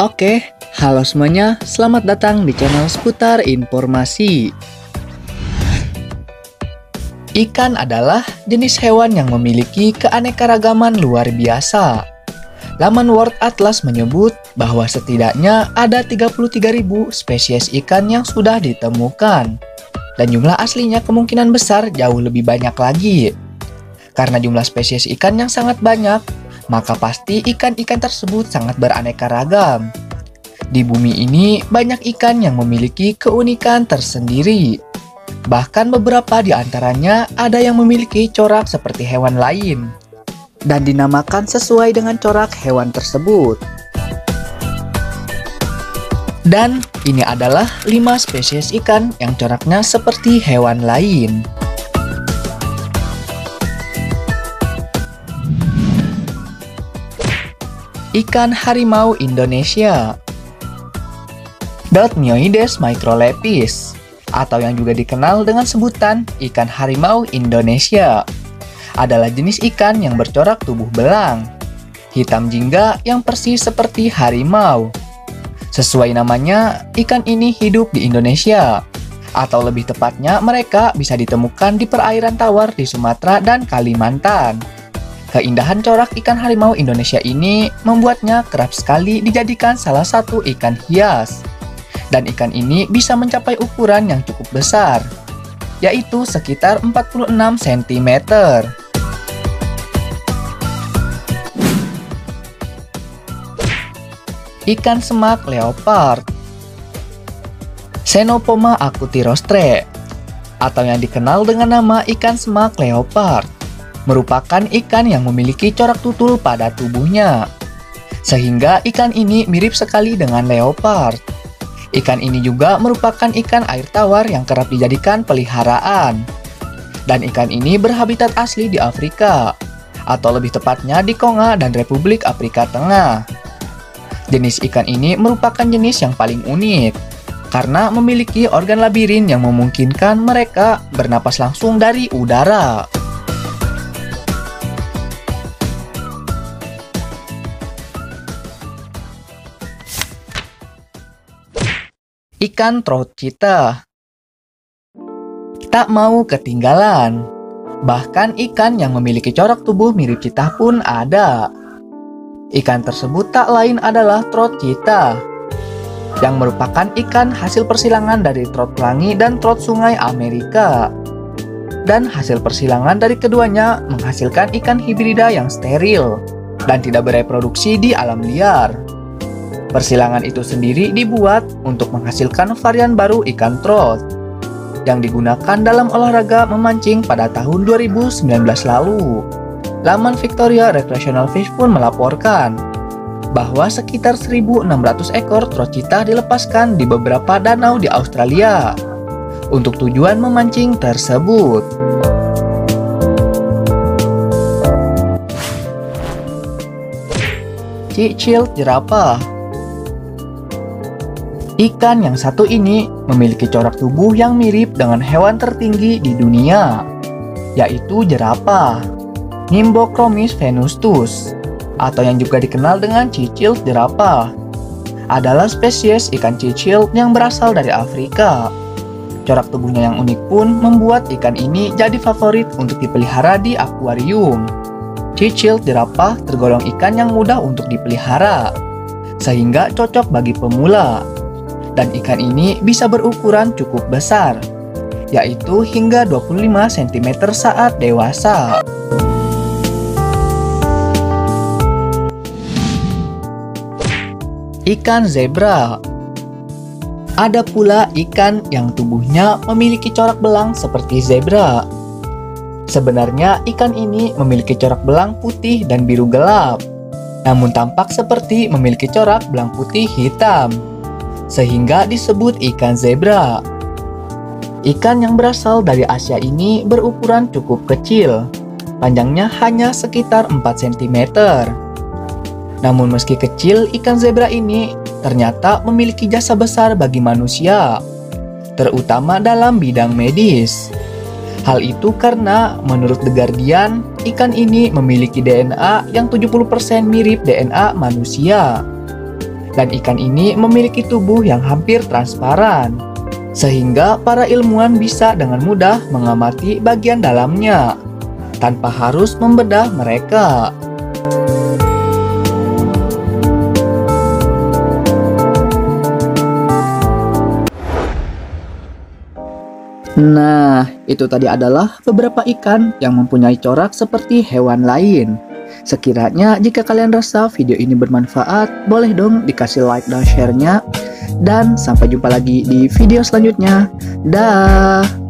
Oke, halo semuanya, selamat datang di channel seputar informasi. Ikan adalah jenis hewan yang memiliki keanekaragaman luar biasa. Laman World Atlas menyebut bahwa setidaknya ada 33.000 spesies ikan yang sudah ditemukan. Dan jumlah aslinya kemungkinan besar jauh lebih banyak lagi. Karena jumlah spesies ikan yang sangat banyak, maka pasti ikan-ikan tersebut sangat beraneka ragam. Di bumi ini banyak ikan yang memiliki keunikan tersendiri. Bahkan beberapa di antaranya ada yang memiliki corak seperti hewan lain dan dinamakan sesuai dengan corak hewan tersebut. Dan ini adalah 5 spesies ikan yang coraknya seperti hewan lain. Ikan harimau Indonesia Dotnioides microlepis atau yang juga dikenal dengan sebutan ikan harimau Indonesia adalah jenis ikan yang bercorak tubuh belang, hitam jingga yang persis seperti harimau. Sesuai namanya, ikan ini hidup di Indonesia, atau lebih tepatnya mereka bisa ditemukan di perairan tawar di Sumatera dan Kalimantan. Keindahan corak ikan harimau Indonesia ini membuatnya kerap sekali dijadikan salah satu ikan hias. Dan ikan ini bisa mencapai ukuran yang cukup besar, yaitu sekitar 46 cm. ikan semak leopard. Xenopoma acutirostre atau yang dikenal dengan nama ikan semak leopard merupakan ikan yang memiliki corak tutul pada tubuhnya. Sehingga ikan ini mirip sekali dengan leopard. Ikan ini juga merupakan ikan air tawar yang kerap dijadikan peliharaan. Dan ikan ini berhabitat asli di Afrika, atau lebih tepatnya di Konga dan Republik Afrika Tengah. Jenis ikan ini merupakan jenis yang paling unik karena memiliki organ labirin yang memungkinkan mereka bernapas langsung dari udara. Ikan trout cheetah Tak mau ketinggalan, bahkan ikan yang memiliki corak tubuh mirip citah pun ada. Ikan tersebut tak lain adalah trot cheetah, yang merupakan ikan hasil persilangan dari trot pelangi dan trot sungai Amerika. Dan hasil persilangan dari keduanya menghasilkan ikan hibrida yang steril dan tidak bereproduksi di alam liar. Persilangan itu sendiri dibuat untuk menghasilkan varian baru ikan trot yang digunakan dalam olahraga memancing pada tahun 2019 lalu. Laman Victoria Recreational Fish pun melaporkan bahwa sekitar 1.600 ekor trocita dilepaskan di beberapa danau di Australia untuk tujuan memancing tersebut. Cicil jerapah Ikan yang satu ini memiliki corak tubuh yang mirip dengan hewan tertinggi di dunia, yaitu jerapah. Nimbochromis venustus atau yang juga dikenal dengan cicil jerapah adalah spesies ikan cicil yang berasal dari Afrika. Corak tubuhnya yang unik pun membuat ikan ini jadi favorit untuk dipelihara di akuarium. Cicil jerapah tergolong ikan yang mudah untuk dipelihara, sehingga cocok bagi pemula. Dan ikan ini bisa berukuran cukup besar, yaitu hingga 25 cm saat dewasa. ikan zebra. Ada pula ikan yang tubuhnya memiliki corak belang seperti zebra. Sebenarnya ikan ini memiliki corak belang putih dan biru gelap, namun tampak seperti memiliki corak belang putih hitam, sehingga disebut ikan zebra. Ikan yang berasal dari Asia ini berukuran cukup kecil, panjangnya hanya sekitar 4 cm namun meski kecil, ikan zebra ini ternyata memiliki jasa besar bagi manusia, terutama dalam bidang medis. Hal itu karena menurut The Guardian, ikan ini memiliki DNA yang 70% mirip DNA manusia. Dan ikan ini memiliki tubuh yang hampir transparan, sehingga para ilmuwan bisa dengan mudah mengamati bagian dalamnya tanpa harus membedah mereka. Nah, itu tadi adalah beberapa ikan yang mempunyai corak seperti hewan lain. Sekiranya jika kalian rasa video ini bermanfaat, boleh dong dikasih like dan share-nya. Dan sampai jumpa lagi di video selanjutnya. Dah.